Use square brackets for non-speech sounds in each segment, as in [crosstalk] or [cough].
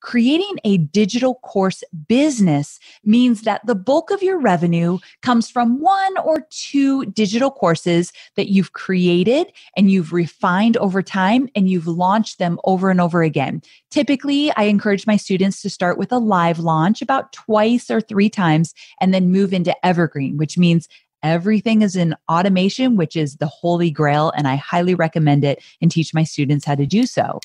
Creating a digital course business means that the bulk of your revenue comes from one or two digital courses that you've created and you've refined over time and you've launched them over and over again. Typically, I encourage my students to start with a live launch about twice or three times and then move into evergreen, which means Everything is in automation, which is the holy grail, and I highly recommend it and teach my students how to do so.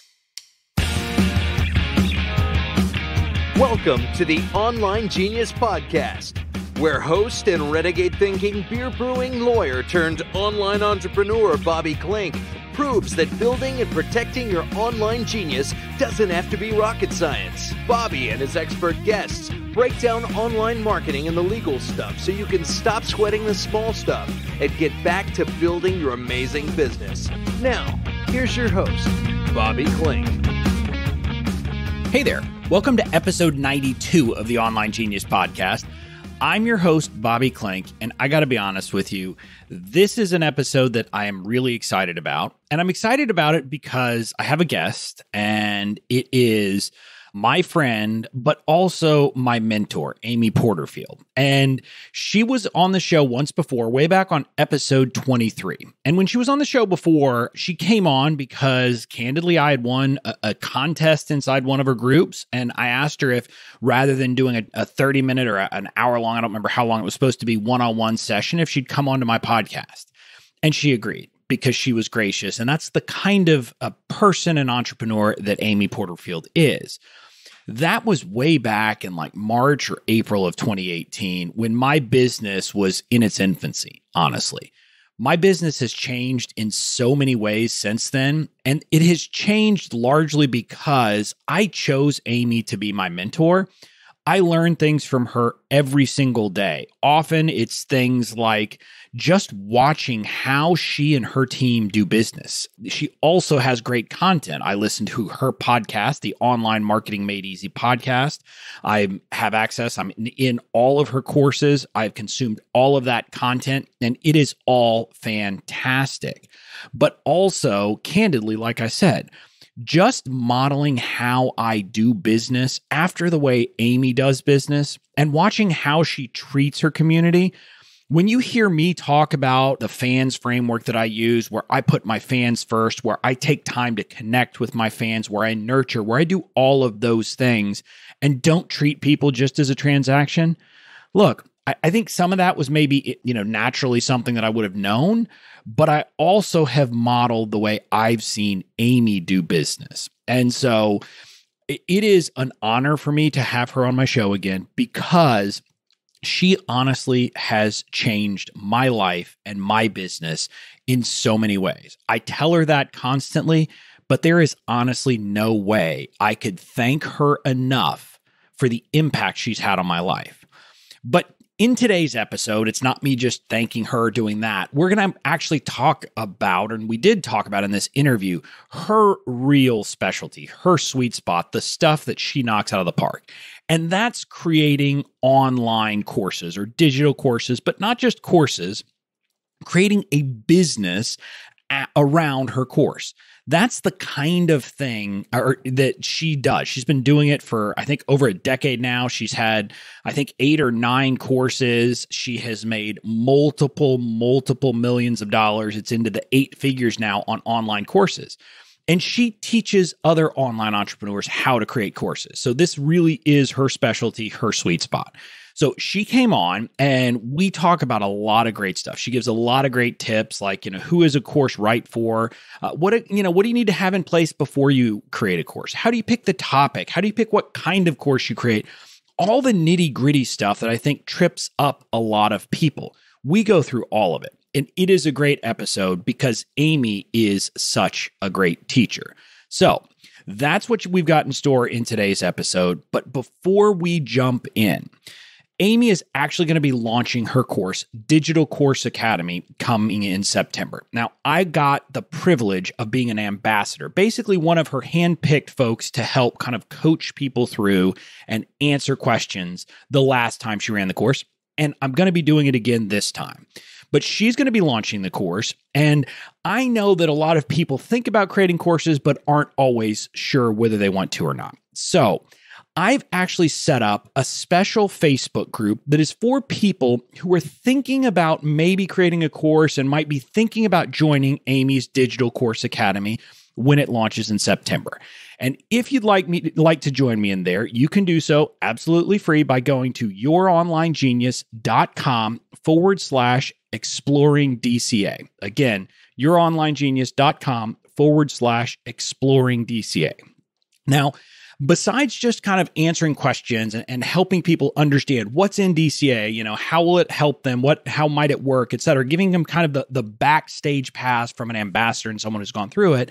Welcome to the Online Genius Podcast, where host and renegade thinking beer brewing lawyer turned online entrepreneur Bobby Klinck proves that building and protecting your online genius doesn't have to be rocket science. Bobby and his expert guests break down online marketing and the legal stuff so you can stop sweating the small stuff and get back to building your amazing business. Now, here's your host, Bobby Klinck. Hey there. Welcome to episode 92 of the Online Genius Podcast. I'm your host, Bobby Klinck, and I got to be honest with you. This is an episode that I am really excited about. And I'm excited about it because I have a guest, and it is my friend, but also my mentor, Amy Porterfield. And she was on the show once before, way back on episode 23. And when she was on the show before, she came on because candidly, I had won a, a contest inside one of her groups. And I asked her if rather than doing a, a 30 minute or a, an hour long, I don't remember how long it was supposed to be, one on one session, if she'd come onto my podcast. And she agreed because she was gracious. And that's the kind of a person and entrepreneur that Amy Porterfield is. That was way back in like March or April of 2018 when my business was in its infancy, honestly. My business has changed in so many ways since then. And it has changed largely because I chose Amy to be my mentor. I learn things from her every single day. Often it's things like just watching how she and her team do business. She also has great content. I listen to her podcast, the Online Marketing Made Easy podcast. I have access, I'm in all of her courses. I've consumed all of that content, and it is all fantastic. But also, candidly, like I said, just modeling how I do business after the way Amy does business and watching how she treats her community. When you hear me talk about the fans framework that I use, where I put my fans first, where I take time to connect with my fans, where I nurture, where I do all of those things and don't treat people just as a transaction, look, I, I think some of that was maybe, you know, naturally something that I would have known, but I also have modeled the way I've seen Amy do business. And so it is an honor for me to have her on my show again because she honestly has changed my life and my business in so many ways. I tell her that constantly, but there is honestly no way I could thank her enough for the impact she's had on my life. But in today's episode, it's not me just thanking her doing that. We're going to actually talk about, and we did talk about in this interview, her real specialty, her sweet spot, the stuff that she knocks out of the park. And that's creating online courses or digital courses, but not just courses, creating a business around her course. That's the kind of thing or, that she does. She's been doing it for, I think, over a decade now. She's had, I think, eight or nine courses. She has made multiple, multiple millions of dollars. It's into the eight figures now on online courses. And she teaches other online entrepreneurs how to create courses. So this really is her specialty, her sweet spot. So she came on and we talk about a lot of great stuff. She gives a lot of great tips like, you know, who is a course right for? Uh, what, you know, what do you need to have in place before you create a course? How do you pick the topic? How do you pick what kind of course you create? All the nitty gritty stuff that I think trips up a lot of people. We go through all of it. And it is a great episode because Amy is such a great teacher. So, that's what we've got in store in today's episode. But before we jump in, Amy is actually going to be launching her course, Digital Course Academy, coming in September. Now, I got the privilege of being an ambassador, basically one of her handpicked folks to help kind of coach people through and answer questions the last time she ran the course. And I'm going to be doing it again this time. But she's going to be launching the course. And I know that a lot of people think about creating courses, but aren't always sure whether they want to or not. So, I've actually set up a special Facebook group that is for people who are thinking about maybe creating a course and might be thinking about joining Amy's Digital Course Academy when it launches in September. And if you'd like me like to join me in there, you can do so absolutely free by going to youronlinegenius.com forward slash exploring DCA. Again, youronlinegenius.com forward slash exploring DCA. Now, besides just kind of answering questions and, and, helping people understand what's in DCA, you know, how will it help them, what how might it work, et cetera, giving them kind of the, the backstage pass from an ambassador and someone who's gone through it.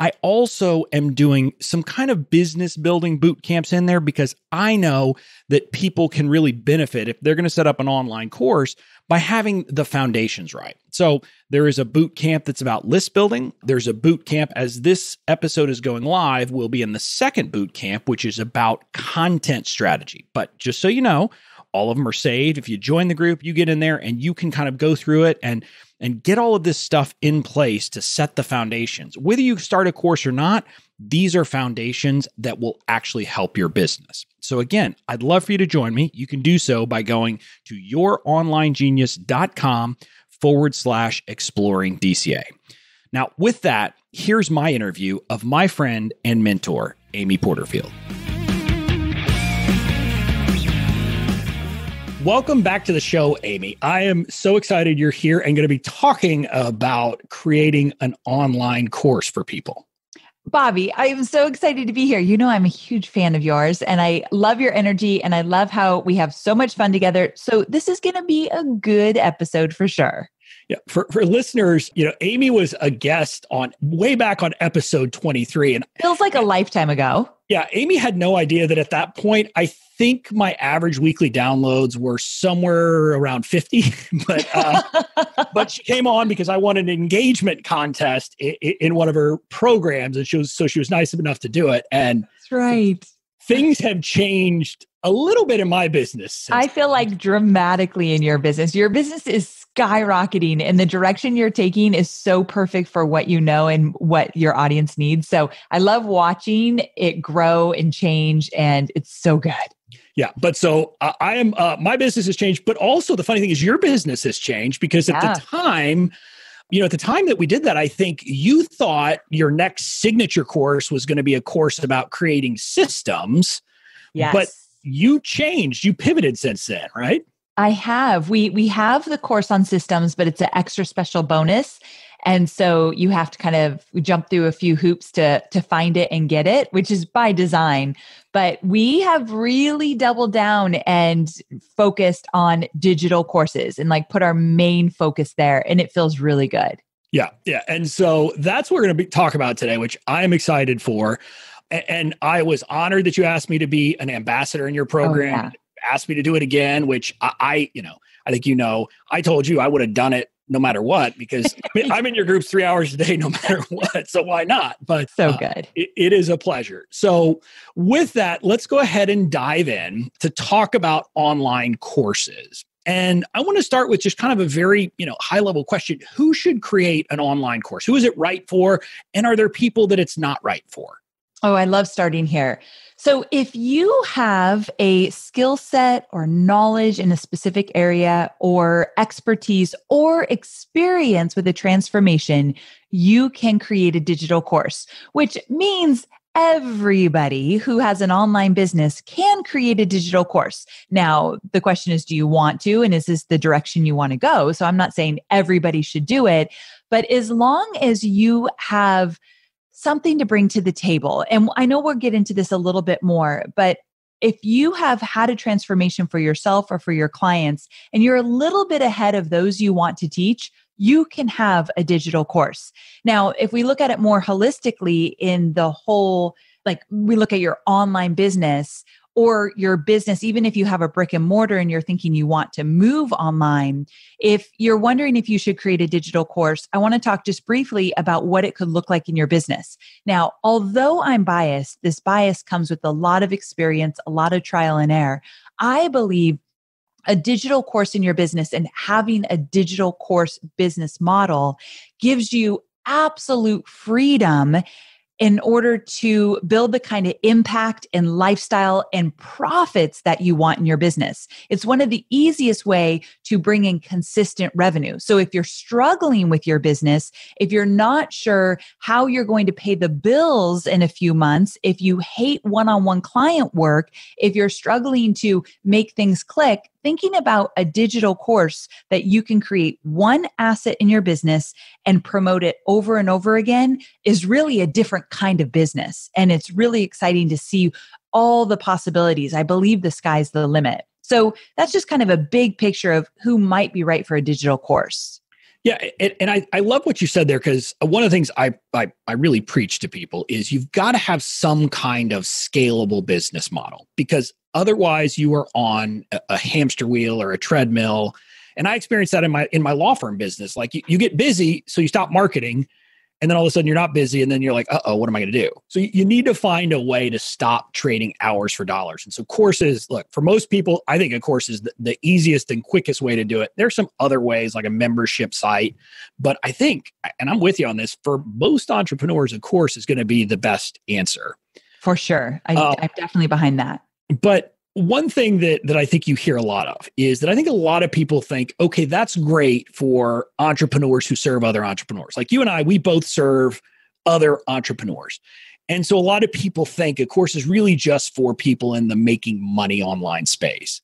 I also am doing some kind of business building boot camps in there because I know that people can really benefit if they're going to set up an online course by having the foundations right. So there is a boot camp that's about list building. There's a boot camp as this episode is going live, we'll be in the second boot camp, which is about content strategy. But just so you know, all of them are saved. If you join the group, you get in there and you can kind of go through it and and get all of this stuff in place to set the foundations. Whether you start a course or not, these are foundations that will actually help your business. So again, I'd love for you to join me. You can do so by going to youronlinegenius.com forward slash exploring DCA. Now, with that, here's my interview of my friend and mentor, Amy Porterfield. Welcome back to the show, Amy. I am so excited you're here and going to be talking about creating an online course for people. Bobby, I am so excited to be here. You know, I'm a huge fan of yours and I love your energy and I love how we have so much fun together. So, this is going to be a good episode for sure. Yeah, for, for listeners, you know, Amy was a guest on way back on episode 23 and feels like a lifetime ago. Yeah, Amy had no idea that at that point, I think my average weekly downloads were somewhere around 50. [laughs] but uh, but she came on because I won an engagement contest in, in, one of her programs, and she was so she was nice enough to do it. And that's right. Things have changed a little bit in my business. I feel like dramatically in your business. Your business is skyrocketing and the direction you're taking is so perfect for what you know and what your audience needs. So I love watching it grow and change and it's so good. Yeah, but so uh, I am. Uh, my business has changed, but also the funny thing is your business has changed because at yeah. the time, you know, at the time that we did that, I think you thought your next signature course was going to be a course about creating systems. Yes. But you changed, you pivoted since then, right? I have. We we have the course on systems, but it's an extra special bonus. And so you have to kind of jump through a few hoops to to find it and get it, which is by design. But we have really doubled down and focused on digital courses and like put our main focus there and it feels really good. Yeah, yeah. And so that's what we're going to be talk about today, which I'm excited for. And I was honored that you asked me to be an ambassador in your oh, program. Oh, yeah asked me to do it again, which I, I you know, I think you know, I told you I would have done it no matter what because [laughs] I'm in your groups three hours a day, no [laughs] matter what. So why not? But so uh, good. It, it is a pleasure. So with that, let's go ahead and dive in to talk about online courses. And I want to start with just kind of a very, you know, high level question. Who should create an online course? Who is it right for? And are there people that it's not right for? Oh, I love starting here. So, if you have a skill set or knowledge in a specific area, or expertise or experience with a transformation, you can create a digital course, which means everybody who has an online business can create a digital course. Now, the question is do you want to? And is this the direction you want to go? So, I'm not saying everybody should do it, but as long as you have something to bring to the table. And I know we'll get into this a little bit more, but if you have had a transformation for yourself or for your clients and you're a little bit ahead of those you want to teach, you can have a digital course. Now, if we look at it more holistically in the whole, like we look at your online business, or your business, even if you have a brick and mortar and you're thinking you want to move online, if you're wondering if you should create a digital course, I want to talk just briefly about what it could look like in your business. Now, although I'm biased, this bias comes with a lot of experience, a lot of trial and error. I believe a digital course in your business and having a digital course business model gives you absolute freedom in order to build the kind of impact and lifestyle and profits that you want in your business. It's one of the easiest way to bring in consistent revenue. So if you're struggling with your business, if you're not sure how you're going to pay the bills in a few months, if you hate one-on-one client work, if you're struggling to make things click, thinking about a digital course that you can create one asset in your business and promote it over and over again is really a different kind of business. And it's really exciting to see all the possibilities. I believe the sky's the limit. So that's just kind of a big picture of who might be right for a digital course. Yeah, and, I, I love what you said there because one of the things I, I I really preach to people is you've got to have some kind of scalable business model because otherwise you are on a, a hamster wheel or a treadmill. And I experienced that in my in my law firm business. Like you, you get busy, so you stop marketing, and then all of a sudden you're not busy and then you're like uh-oh what am i going to do? So you need to find a way to stop trading hours for dollars. And so courses look for most people i think a course is the, the easiest and quickest way to do it. There's some other ways like a membership site. But i think and i'm with you on this for most entrepreneurs a course is going to be the best answer. For sure. I, uh, i'm definitely behind that but one thing that that I think you hear a lot of is that I think a lot of people think, okay, that's great for entrepreneurs who serve other entrepreneurs. Like you and I, we both serve other entrepreneurs. And so a lot of people think a course is really just for people in the making money online space.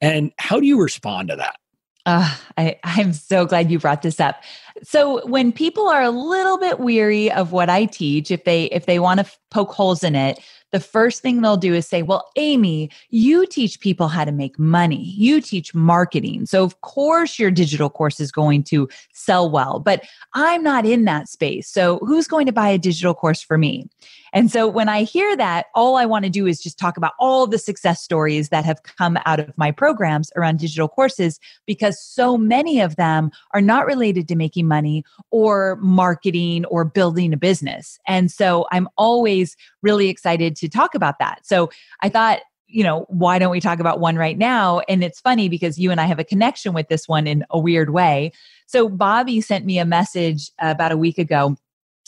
And how do you respond to that? Uh, I, I'm so glad you brought this up. So when people are a little bit weary of what I teach, if they if they want to poke holes in it, the first thing they'll do is say, Well, Amy, you teach people how to make money. You teach marketing. So, of course, your digital course is going to sell well, but I'm not in that space. So, who's going to buy a digital course for me? And so when I hear that, all I want to do is just talk about all the success stories that have come out of my programs around digital courses because so many of them are not related to making money or marketing or building a business. And so I'm always really excited to talk about that. So I thought you know, why don't we talk about one right now? And it's funny because you and I have a connection with this one in a weird way. So, Bobby sent me a message about a week ago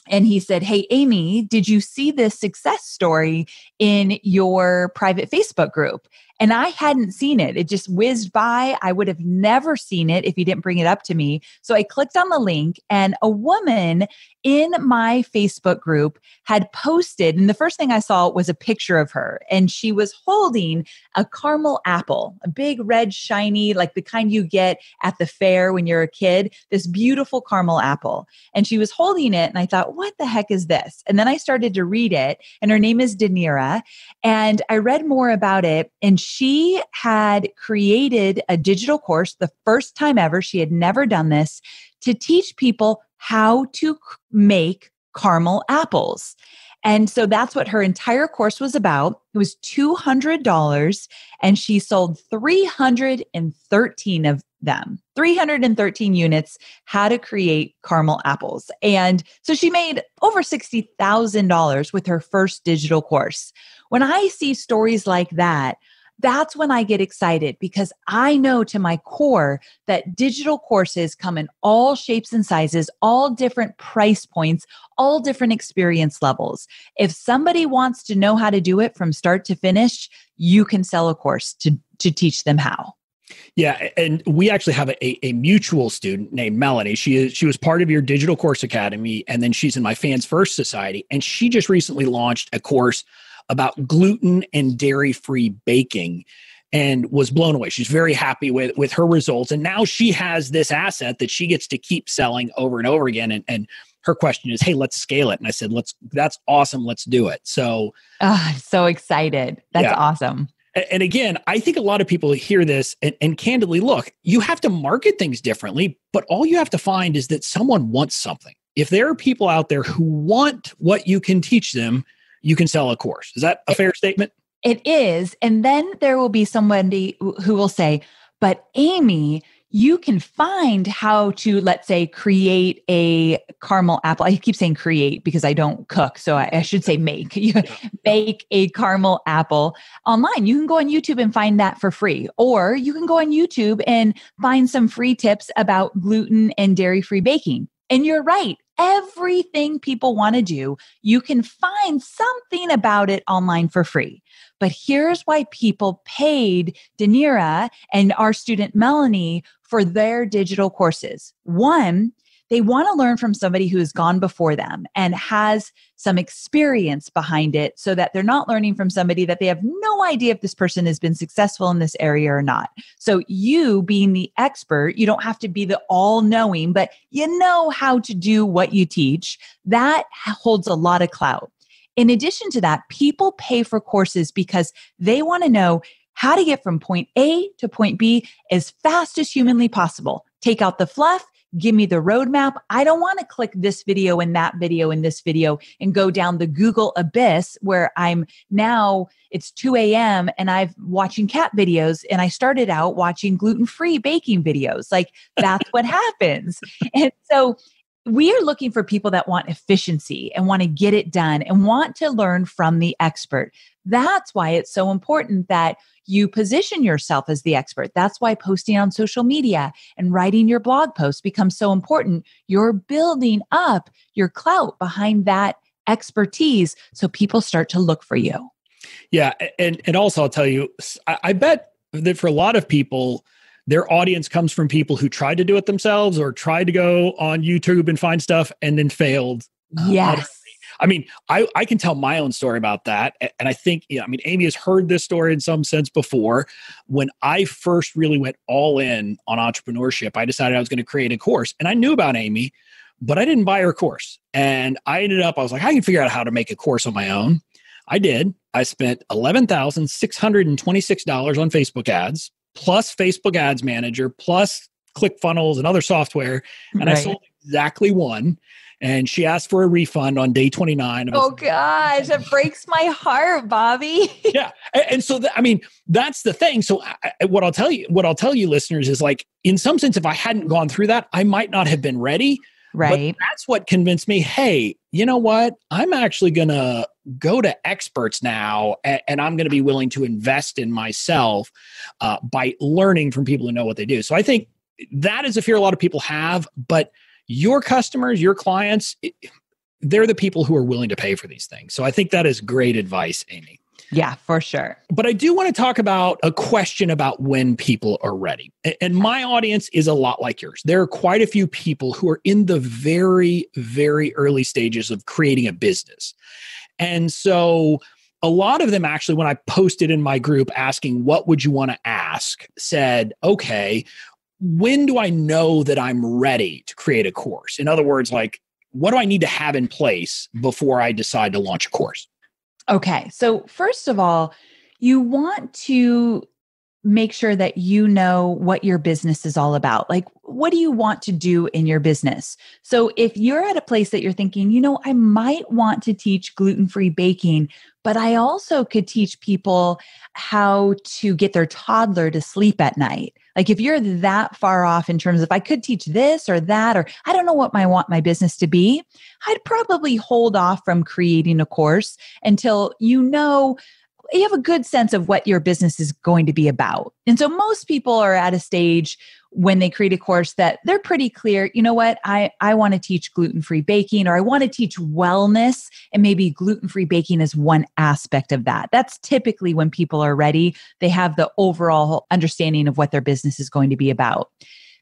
and he said, Hey, Amy, did you see this success story in your private Facebook group? And I hadn't seen it. It just whizzed by. I would have never seen it if you didn't bring it up to me. So I clicked on the link, and a woman in my Facebook group had posted, and the first thing I saw was a picture of her, and she was holding a caramel apple, a big red, shiny, like the kind you get at the fair when you're a kid, this beautiful caramel apple. And she was holding it, and I thought, what the heck is this? And then I started to read it, and her name is Danira. And I read more about it, and she had created a digital course the first time ever. She had never done this to teach people how to make caramel apples. And so that's what her entire course was about. It was $200 and she sold 313 of them. 313 units how to create caramel apples. And so she made over $60,000 with her first digital course. When I see stories like that, that's when I get excited because I know to my core that digital courses come in all shapes and sizes, all different price points, all different experience levels. If somebody wants to know how to do it from start to finish, you can sell a course to, to teach them how. Yeah, and we actually have a, a mutual student named Melanie. She is she was part of your digital course academy, and then she's in my fans first society. And she just recently launched a course about gluten and dairy free baking and was blown away. She's very happy with with her results, and now she has this asset that she gets to keep selling over and over again. And, and her question is, "Hey, let's scale it." And I said, "Let's. That's awesome. Let's do it." So, oh, I'm so excited. That's yeah. awesome. And again, I think a lot of people hear this and, and, candidly look, you have to market things differently, but all you have to find is that someone wants something. If there are people out there who want what you can teach them, you can sell a course. Is that a fair statement? It is. And then there will be somebody who will say, but Amy, you can find how to, let's say, create a caramel apple. I keep saying create because I don't cook. So I, I should say make. [laughs] You make a caramel apple online. You can go on YouTube and find that for free. Or you can go on YouTube and find some free tips about gluten and dairy free baking. And you're right. Everything people want to do, you can find something about it online for free. But here's why people paid Danira and our student Melanie for their digital courses. One, they want to learn from somebody who has gone before them and has some experience behind it so that they're not learning from somebody that they have no idea if this person has been successful in this area or not. So, you being the expert, you don't have to be the all knowing, but you know how to do what you teach. That holds a lot of clout. In addition to that, people pay for courses because they want to know how to get from point A to point B as fast as humanly possible. Take out the fluff, give me the roadmap. I don't want to click this video and that video and this video and go down the Google abyss where I'm now it's 2 a.m. and I've watching cat videos and I started out watching gluten-free baking videos. Like that's what [laughs] happens. And so we are looking for people that want efficiency and want to get it done and want to learn from the expert. That's why it's so important that you position yourself as the expert. That's why posting on social media and writing your blog posts becomes so important. You're building up your clout behind that expertise so people start to look for you. Yeah. And, and also, I'll tell you, I, I bet that for a lot of people, their audience comes from people who tried to do it themselves or tried to go on YouTube and find stuff and then failed. Uh, yes. I mean, I, I can tell my own story about that. And I think, I mean, Amy has heard this story in some sense before. When I first really went all in on entrepreneurship, I decided I was going to create a course. And I knew about Amy, but I didn't buy her course. And I ended up, I was like, I can figure out how to make a course on my own. I did. I spent $11,626 on Facebook ads, plus Facebook Ads Manager, plus ClickFunnels and other software. And right. I sold exactly one and she asked for a refund on day 29 oh gosh it breaks my heart bobby yeah and so th- i mean that's the thing so I, what i'll tell you what i'll tell you listeners is like in some sense if i hadn't gone through that i might not have been ready right but that's what convinced me hey you know what i'm actually gonna go to experts now and, and i'm gonna be willing to invest in myself uh, by learning from people who know what they do so i think that is a fear a lot of people have but your customers, your clients, they're the people who are willing to pay for these things. So I think that is great advice, Amy. Yeah, for sure. But I do want to talk about a question about when people are ready. And my audience is a lot like yours. There are quite a few people who are in the very, very early stages of creating a business. And so a lot of them actually, when I posted in my group asking, what would you want to ask, said, okay, when do I know that I'm ready to create a course? In other words, like, what do I need to have in place before I decide to launch a course? Okay. So, first of all, you want to make sure that you know what your business is all about. Like, what do you want to do in your business? So, if you're at a place that you're thinking, you know, I might want to teach gluten free baking, but I also could teach people how to get their toddler to sleep at night. Like if you're that far off in terms of I could teach this or that, or I don't know what I want my business to be, I'd probably hold off from creating a course until you know you have a good sense of what your business is going to be about. And so most people are at a stage when they create a course that they're pretty clear, you know what, I, I want to teach gluten-free baking or I want to teach wellness and maybe gluten-free baking is one aspect of that. That's typically when people are ready. They have the overall understanding of what their business is going to be about.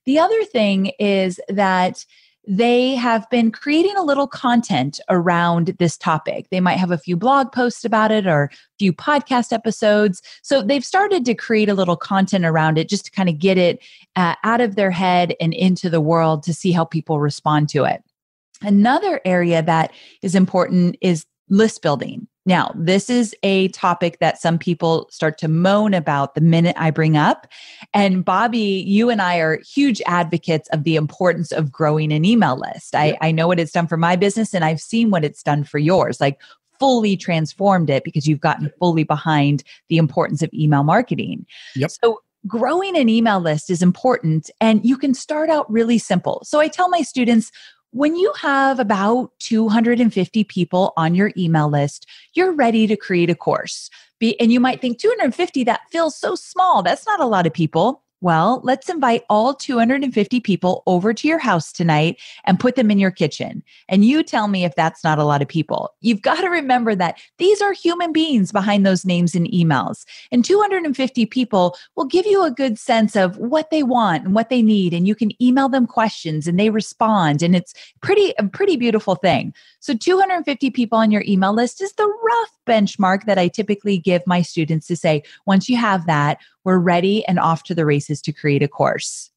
The other thing is that they have been creating a little content around this topic. They might have a few blog posts about it or a few podcast episodes. So they've started to create a little content around it just to kind of get it uh, out of their head and into the world to see how people respond to it. Another area that is important is list building. Now, this is a topic that some people start to moan about the minute I bring up. And Bobby, you and I are huge advocates of the importance of growing an email list. I, I know what it's done for my business and I've seen what it's done for yours. Like, fully transformed it because you've gotten fully behind the importance of email marketing. Yep. So growing an email list is important and you can start out really simple. So I tell my students when you have about 250 people on your email list, you're ready to create a course. Be, and you might think 250, that feels so small. That's not a lot of people. Well, let's invite all 250 people over to your house tonight and put them in your kitchen. And you tell me if that's not a lot of people. You've [laughs] got to remember that these are human beings behind those names and emails. And 250 people will give you a good sense of what they want and what they need. And you can email them questions and they respond. And it's pretty, a pretty beautiful thing. So 250 people on your email list is the rough benchmark that I typically give my students to say, once you have that, we're ready and off to the races to create a course.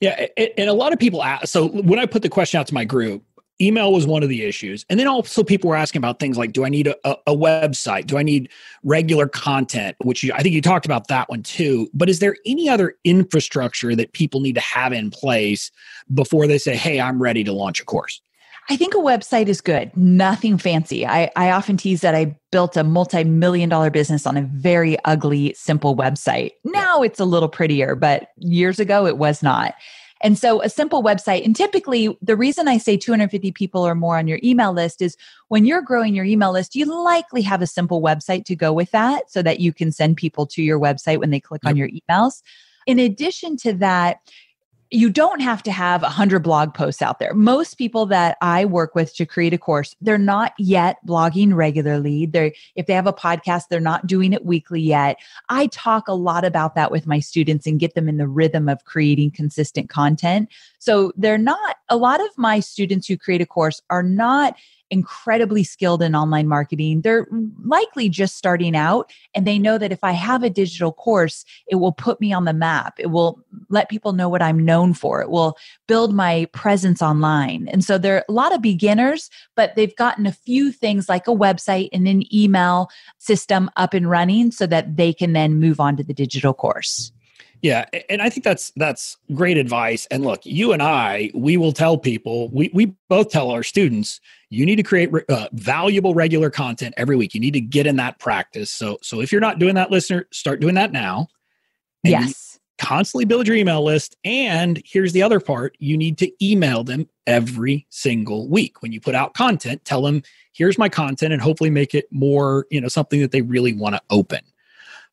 Yeah. And a lot of people ask, so when I put the question out to my group, email was one of the issues and then also people were asking about things like do i need a, a, website do i need regular content which you, i think you talked about that one too but is there any other infrastructure that people need to have in place before they say hey i'm ready to launch a course I think a website is good, nothing fancy. I, I often tease that I built a multi million dollar business on a very ugly, simple website. Now it's a little prettier, but years ago it was not. And so a simple website, and typically the reason I say 250 people or more on your email list is when you're growing your email list, you likely have a simple website to go with that so that you can send people to your website when they click yep. on your emails. In addition to that, you don't have to have 100 blog posts out there. Most people that I work with to create a course, they're not yet blogging regularly. They're if they have a podcast, they're not doing it weekly yet. I talk a lot about that with my students and get them in the rhythm of creating consistent content. So they're not a lot of my students who create a course are not incredibly skilled in online marketing. They're likely just starting out and they know that if I have a digital course, it will put me on the map. It will let people know what I'm known for. It will build my presence online. And so there are a lot of beginners, but they've gotten a few things like a website and an email system up and running so that they can then move on to the digital course. Yeah, and I think that's that's great advice. And look, you and I, we will tell people, we we both tell our students, you need to create uh, valuable regular content every week. You need to get in that practice. So so if you're not doing that, listener, start doing that now. yes. Constantly build your email list. And here's the other part you need to email them every single week. When you put out content, tell them, here's my content, and hopefully make it more, you know, something that they really want to open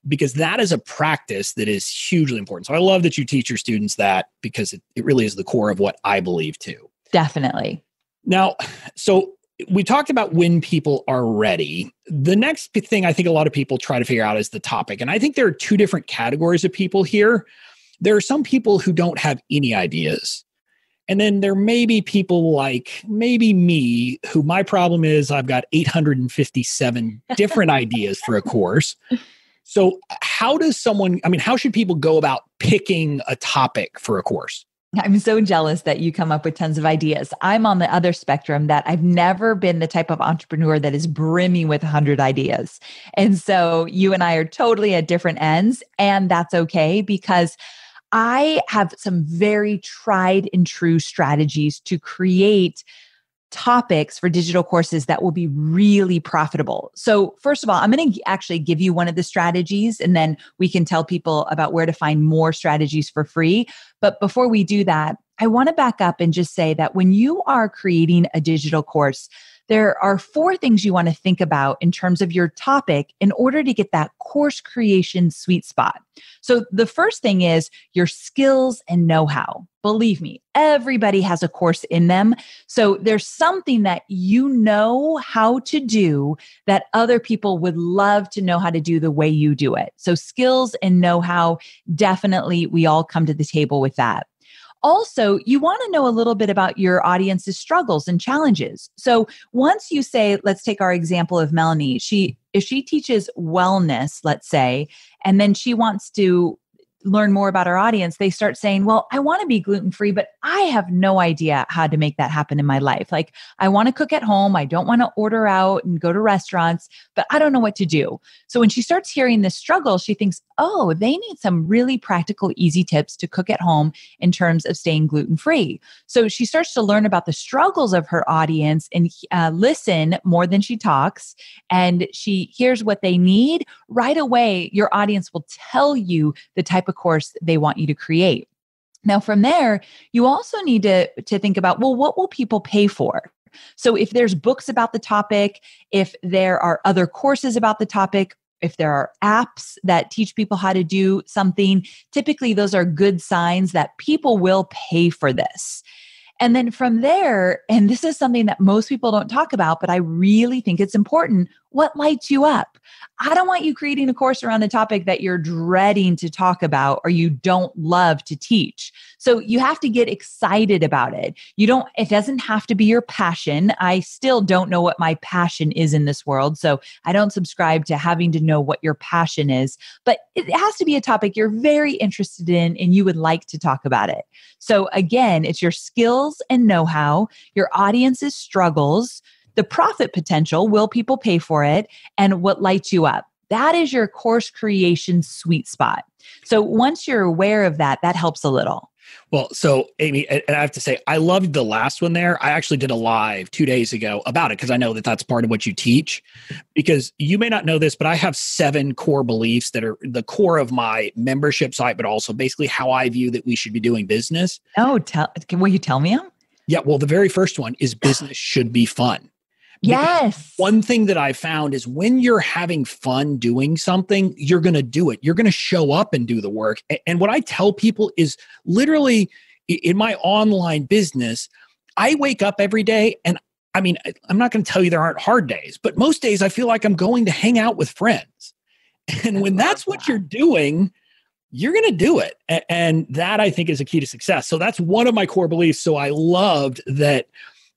because that is a practice that is hugely important. So I love that you teach your students that because it, it really is the core of what I believe too. Definitely. Now, so we talked about when people are ready. The next thing I think a lot of people try to figure out is the topic. And I think there are two different categories of people here. There are some people who don't have any ideas. And then there may be people like maybe me, who my problem is I've got 857 [laughs] different ideas for a course. So, how does someone, I mean, how should people go about picking a topic for a course? I'm so jealous that you come up with tons of ideas. I'm on the other spectrum that I've never been the type of entrepreneur that is brimming with 100 ideas. And so you and I are totally at different ends, and that's okay because I have some very tried and true strategies to create topics for digital courses that will be really profitable. So, first of all, I'm going to actually give you one of the strategies and then we can tell people about where to find more strategies for free. But before we do that, I want to back up and just say that when you are creating a digital course, there are four things you want to think about in terms of your topic in order to get that course creation sweet spot. So, the first thing is your skills and know how. Believe me, everybody has a course in them. So, there's something that you know how to do that other people would love to know how to do the way you do it. So, skills and know how, definitely, we all come to the table with that. Also, you want to know a little bit about your audience's struggles and challenges. So, once you say, let's take our example of Melanie, she if she teaches wellness, let's say, and then she wants to learn more about our audience, they start saying, Well, I want to be gluten free, but I have no idea how to make that happen in my life. Like, I want to cook at home. I don't want to order out and go to restaurants, but I don't know what to do. So when she starts hearing this struggle, she thinks, Oh, they need some really practical, easy tips to cook at home in terms of staying gluten free. So she starts to learn about the struggles of her audience and uh, listen more than she talks. And she hears what they need. Right away, your audience will tell you the type of course they want you to create. Now, from there, you also need to, to think about well, what will people pay for? So, if there's books about the topic, if there are other courses about the topic, if there are apps that teach people how to do something, typically those are good signs that people will pay for this. And then from there, and this is something that most people don't talk about, but I really think it's important what lights you up? I don't want you creating a course around a topic that you're dreading to talk about or you don't love to teach. So you have to get excited about it. You don't, it doesn't have to be your passion. I still don't know what my passion is in this world. So I don't subscribe to having to know what your passion is, but it has to be a topic you're very interested in and you would like to talk about it. So again, it's your skills and know how, your audience's struggles the profit potential will people pay for it and what lights you up that is your course creation sweet spot so once you're aware of that that helps a little well, so Amy, and I have to say, I loved the last one there. I actually did a live two days ago about it because I know that that's part of what you teach. Because you may not know this, but I have seven core beliefs that are the core of my membership site, but also basically how I view that we should be doing business. Oh, tell, will you tell me them? Yeah. Well, the very first one is business should be fun. Yes. One thing that I found is when you're having fun doing something, you're going to do it. You're going to show up and do the work. And what I tell people is literally in my online business, I wake up every day and I mean, I'm not going to tell you there aren't hard days, but most days I feel like I'm going to hang out with friends. [laughs] And when that's what you're doing, you're going to do it. And that I think is a key to success. So that's one of my core beliefs. So I loved that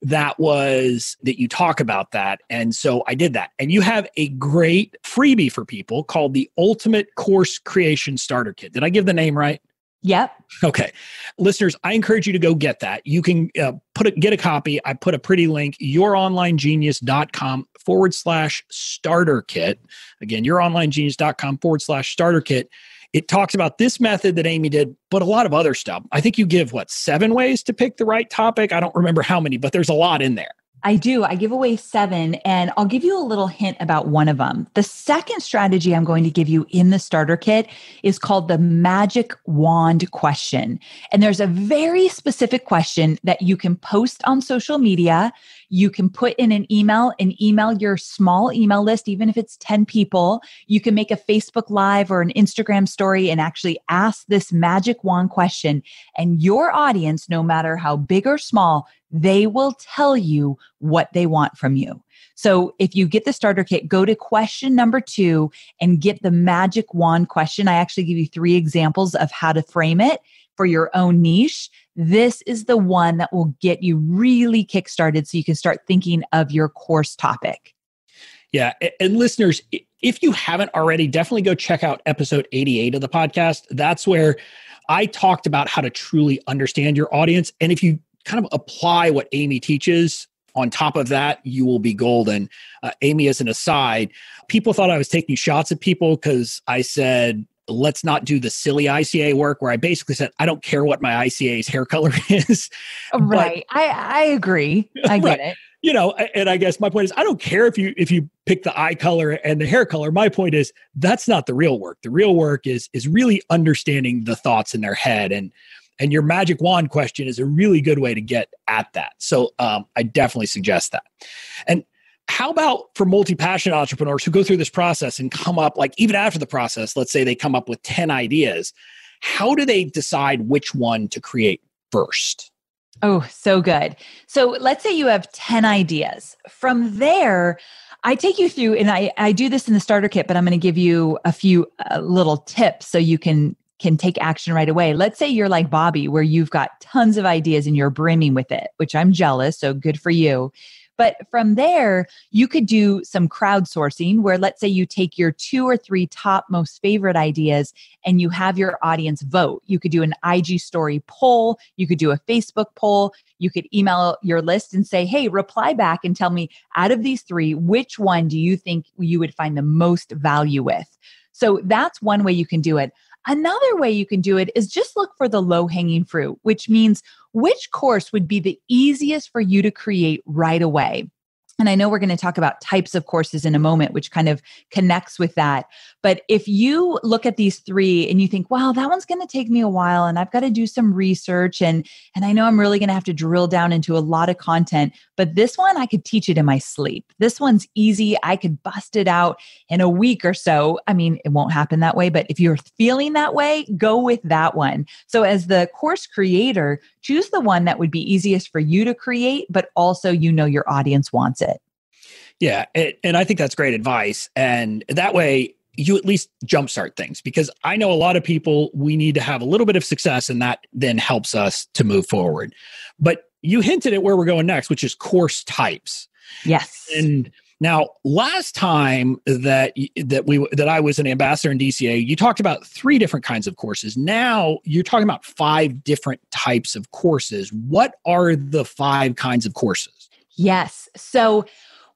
that was that you talk about that. And so I did that. And you have a great freebie for people called the Ultimate Course Creation Starter Kit. Did I give the name right? Yep. Okay. Listeners, I encourage you to go get that. You can uh, put a, get a copy. I put a pretty link, youronlinegenius.com forward slash starter kit. Again, youronlinegenius.com forward slash starter kit it talks about this method that Amy did, but a lot of other stuff. I think you give what seven ways to pick the right topic. I don't remember how many, but there's a lot in there. I do. I give away seven, and I'll give you a little hint about one of them. The second strategy I'm going to give you in the starter kit is called the magic wand question. And there's a very specific question that you can post on social media. You can put in an email and email your small email list, even if it's 10 people. You can make a Facebook Live or an Instagram story and actually ask this magic wand question. And your audience, no matter how big or small, they will tell you what they want from you. So if you get the starter kit, go to question number two and get the magic wand question. I actually give you three examples of how to frame it for your own niche. This is the one that will get you really kickstarted so you can start thinking of your course topic. Yeah. And listeners, if you haven't already, definitely go check out episode 88 of the podcast. That's where I talked about how to truly understand your audience. And if you kind of apply what Amy teaches on top of that, you will be golden. Uh, Amy, as an aside, people thought I was taking shots at people because I said, let's not do the silly ICA work where I basically said, I don't care what my ICA's hair color [laughs] is. Right. But, I, I agree. I [laughs] get right. it. You know, and I guess my point is I don't care if you if you pick the eye color and the hair color. My point is that's not the real work. The real work is is really understanding the thoughts in their head. And and your magic wand question is a really good way to get at that. So um, I definitely suggest that. And how about for multi-passionate entrepreneurs who go through this process and come up like even after the process let's say they come up with 10 ideas how do they decide which one to create first oh so good so let's say you have 10 ideas from there I take you through, and I, I do this in the starter kit, but I'm going to give you a few uh, little tips so you can can take action right away. Let's say you're like Bobby, where you've got tons of ideas and you're brimming with it, which I'm jealous. So good for you. But from there, you could do some crowdsourcing where, let's say, you take your two or three top most favorite ideas and you have your audience vote. You could do an IG story poll, you could do a Facebook poll, you could email your list and say, hey, reply back and tell me out of these three, which one do you think you would find the most value with? So that's one way you can do it. Another way you can do it is just look for the low hanging fruit, which means which course would be the easiest for you to create right away. And I know we're going to talk about types of courses in a moment, which kind of connects with that. But if you look at these three and you think, wow, that one's going to take me a while and I've got to do some research and and I know I'm really going to have to drill down into a lot of content, but this one I could teach it in my sleep. This one's easy. I could bust it out in a week or so. I mean, it won't happen that way, but if you're feeling that way, go with that one. So as the course creator, choose the one that would be easiest for you to create, but also you know your audience wants it. Yeah, and I think that's great advice. And that way, you at least jumpstart things because I know a lot of people, we need to have a little bit of success, and that then helps us to move forward. But you hinted at where we're going next, which is course types. Yes. And now, last time that that we that I was an ambassador in DCA, you talked about three different kinds of courses. Now you're talking about five different types of courses. What are the five kinds of courses? Yes. So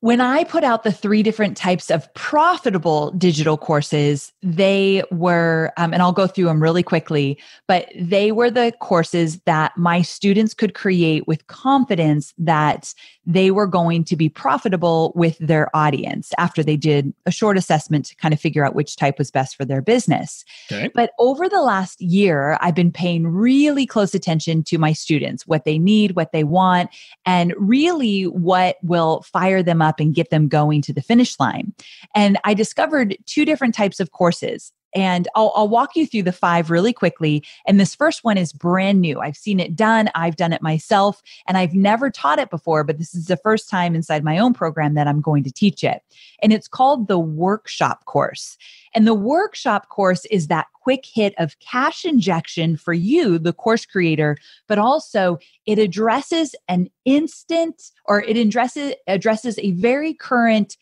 when I put out the three different types of profitable digital courses, they were, um, and I'll go through them really quickly, but they were the courses that my students could create with confidence that they were going to be profitable with their audience after they did a short assessment to kind of figure out which type was best for their business. Okay. But over the last year, I've been paying really close attention to my students, what they need, what they want, and really what will fire them up up and get them going to the finish line. And I discovered two different types of courses. And I'll, I'll, walk you through the five really quickly. And this first one is brand new. I've seen it done, I've done it myself, and I've never taught it before, but this is the first time inside my own program that I'm going to teach it. And it's called the workshop course. And the workshop course is that quick hit of cash injection for you, the course creator, but also it addresses an instant or it addresses addresses a very current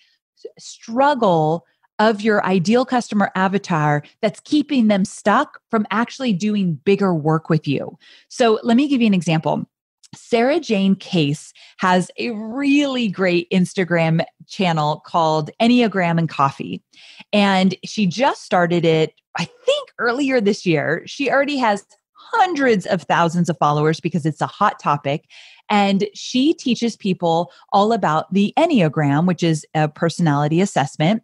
struggle of your ideal customer avatar that's keeping them stuck from actually doing bigger work with you. So let me give you an example. Sarajane Case has a really great Instagram channel called Enneagram and Coffee. And she just started it, I think, earlier this year. She already has hundreds of thousands of followers because it's a hot topic. And she teaches people all about the Enneagram, which is a personality assessment.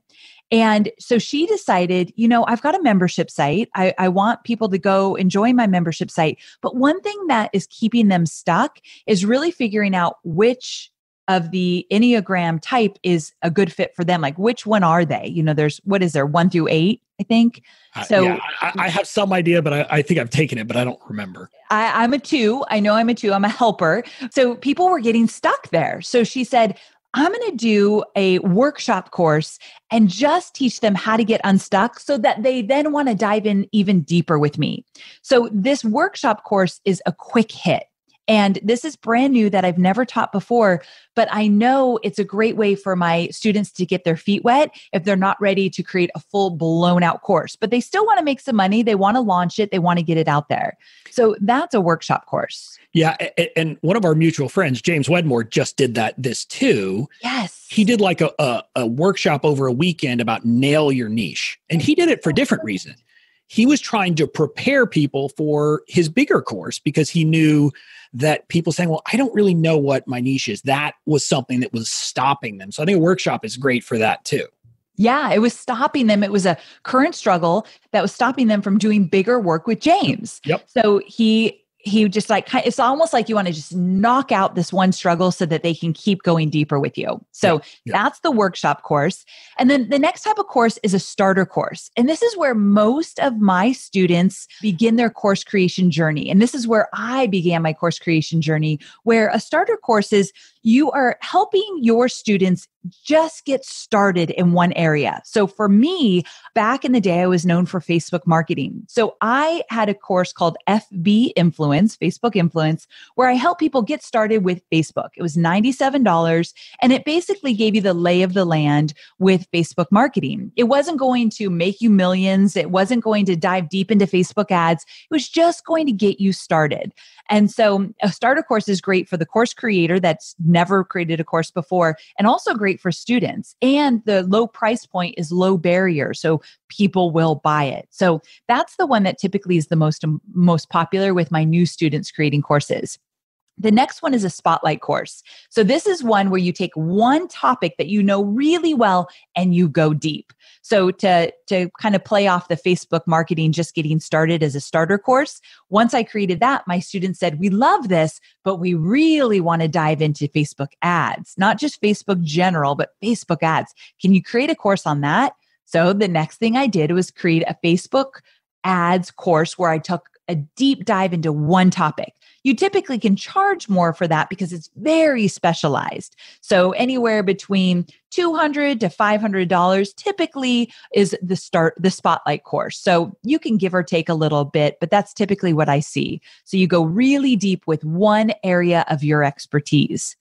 And so she decided, you know, I've got a membership site. I, I, want people to go enjoy my membership site. But one thing that is keeping them stuck is really figuring out which of the Enneagram type is a good fit for them. Like, which one are they? You know, there's what is there, one through eight, I think. So uh, yeah, I, I, have some idea, but I, I, think I've taken it, but I don't remember. I, I'm a two. I know I'm a two. I'm a helper. So people were getting stuck there. So she said, I'm going to do a workshop course and just teach them how to get unstuck so that they then want to dive in even deeper with me. So, this workshop course is a quick hit. And this is brand new that I've never taught before, but I know it's a great way for my students to get their feet wet if they're not ready to create a full blown out course, but they still want to make some money. They want to launch it, they want to get it out there. So that's a workshop course. Yeah. And one of our mutual friends, James Wedmore, just did that this too. Yes. He did like a, a, a workshop over a weekend about nail your niche. And he did it for different reasons he was trying to prepare people for his bigger course because he knew that people saying, Well, I don't really know what my niche is. That was something that was stopping them. So I think a workshop is great for that too. Yeah, it was stopping them. It was a current struggle that was stopping them from doing bigger work with James. Yep. So he he just like it's almost like you want to just knock out this one struggle so that they can keep going deeper with you. So yeah, yeah. that's the workshop course. And then the next type of course is a starter course. And this is where most of my students begin their course creation journey. And this is where I began my course creation journey, where a starter course is you are helping your students just get started in one area. So for me, back in the day, I was known for Facebook marketing. So I had a course called FB Influence, Facebook Influence, where I help people get started with Facebook. It was $97 and it basically gave you the lay of the land with Facebook marketing. It wasn't going to make you millions. It wasn't going to dive deep into Facebook ads. It was just going to get you started. And so a starter course is great for the course creator that's never created a course before and also great for students. And the low price point is low barrier. So people will buy it. So that's the one that typically is the most most popular with my new students creating courses. The next one is a spotlight course. So, this is one where you take one topic that you know really well and you go deep. So, to, to kind of play off the Facebook marketing, just getting started as a starter course, once I created that, my students said, We love this, but we really want to dive into Facebook ads, not just Facebook general, but Facebook ads. Can you create a course on that? So, the next thing I did was create a Facebook ads course where I took a deep dive into one topic you typically can charge more for that because it's very specialized. So anywhere between 200 to $500 typically is the start the spotlight course. So you can give or take a little bit, but that's typically what I see. So you go really deep with one area of your expertise.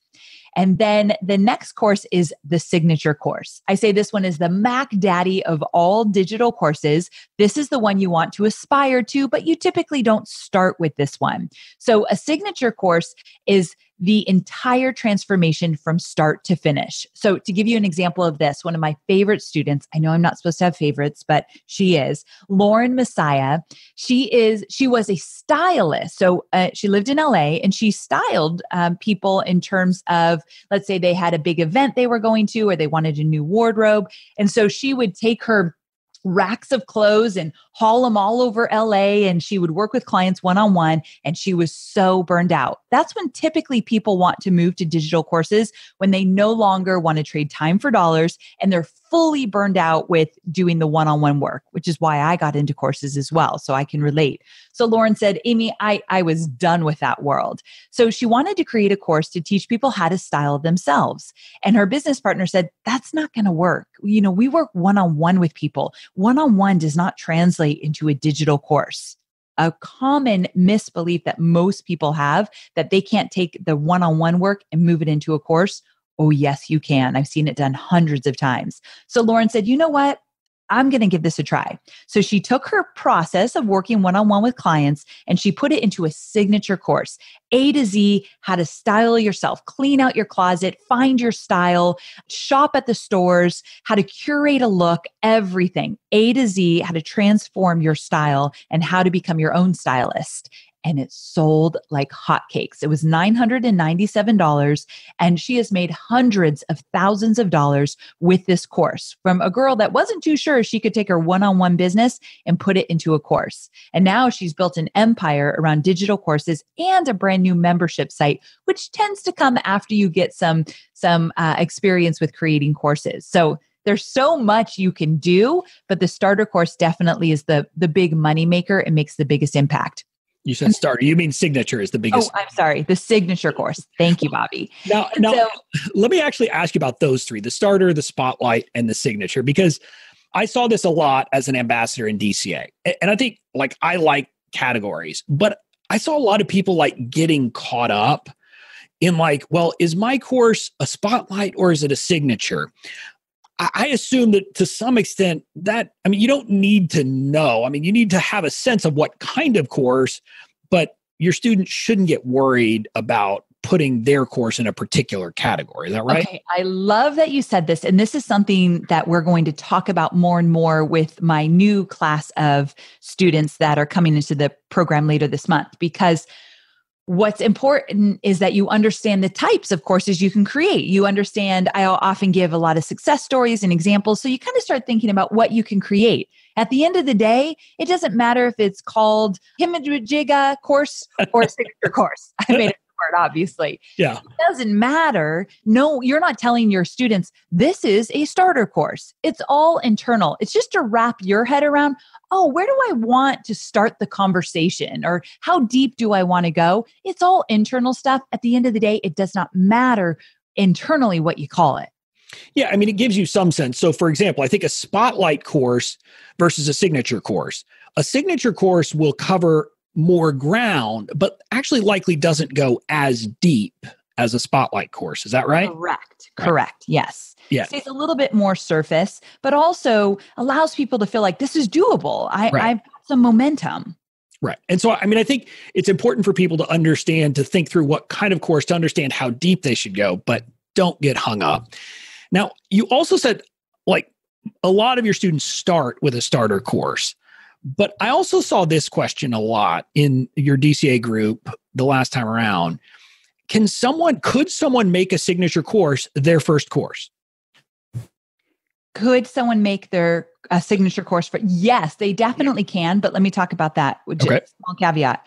And then the next course is the signature course. I say this one is the Mac Daddy of all digital courses. This is the one you want to aspire to, but you typically don't start with this one. So a signature course is the entire transformation from start to finish. So, to give you an example of this, one of my favorite students, I know I'm not supposed to have favorites, but she is Lauren Messiah. She is, she was a stylist. So, uh, she lived in LA and she styled um, people in terms of, let's say they had a big event they were going to or they wanted a new wardrobe. And so she would take her racks of clothes and haul them all over LA. And she would work with clients one on one. And she was so burned out. That's when typically people want to move to digital courses when they no longer want to trade time for dollars and they're fully burned out with doing the one on one work, which is why I got into courses as well. So I can relate. So Lauren said, Amy, I, I was done with that world. So she wanted to create a course to teach people how to style themselves. And her business partner said, that's not going to work. You know, we work one on one with people. One on one does not translate into a digital course a common misbelief that most people have that they can't take the one on one work and move it into a course. Oh, yes, you can. I've seen it done hundreds of times. So Lauren said, you know what? I'm going to give this a try. So she took her process of working one on one with clients and she put it into a signature course. A to Z, how to style yourself, clean out your closet, find your style, shop at the stores, how to curate a look, everything. A to Z, how to transform your style and how to become your own stylist and it sold like hotcakes. It was $997. And she has made hundreds of thousands of dollars with this course from a girl that wasn't too sure she could take her one on one business and put it into a course. And now she's built an empire around digital courses and a brand new membership site, which tends to come after you get some, some uh, experience with creating courses. So there's so much you can do, but the starter course definitely is the, the big money maker and makes the biggest impact. You said starter. You mean signature is the oh, biggest. Oh, I'm sorry. The signature course. Thank you, Bobby. Now, now so, [sighs] let me actually ask you about those three: the starter, the spotlight, and the signature, because I saw this a lot as an ambassador in DCA, and I think like I like categories, but I saw a lot of people like getting caught up in like, well, is my course a spotlight or is it a signature? I assume that to some extent that I mean you don't need to know. I mean you need to have a sense of what kind of course, but your students shouldn't get worried about putting their course in a particular category. Is that right? Okay. I love that you said this. And this is something that we're going to talk about more and more with my new class of students that are coming into the program later this month because what's important is that you understand the types of courses you can create. You understand, I often give a lot of success stories and examples. So you kind of start thinking about what you can create. At the end of the day, it doesn't matter if it's called Himmajiga course or signature course. [laughs] I made it obviously. Yeah. It doesn't matter. No, you're not telling your students this is a starter course. It's all internal. It's just to wrap your head around, oh, where do I want to start the conversation or how deep do I want to go? It's all internal stuff. At the end of the day, it does not matter internally what you call it. Yeah, I mean, it gives you some sense. So, for example, I think a spotlight course versus a signature course. A signature course will cover more ground, but actually likely doesn't go as deep as a spotlight course. Is that right? Correct. Right. Correct. Yes. Yeah. Stays a little bit more surface, but also allows people to feel like this is doable. I, right. I've got some momentum. Right. And so, I mean, I think it's important for people to understand, to think through what kind of course, to understand how deep they should go, but don't get hung up. Now, you also said like a lot of your students start with a starter course. But I also saw this question a lot in your DCA group the last time around. can someone could someone make a signature course their first course? Could someone make their a signature course for yes, they definitely can, but let me talk about that. Just okay. small caveat.